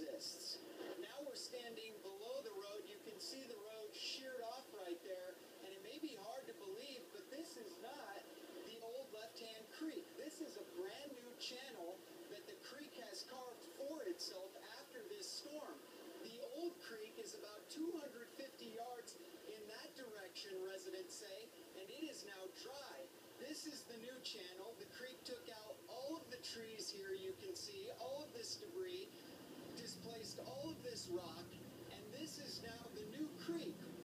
exists.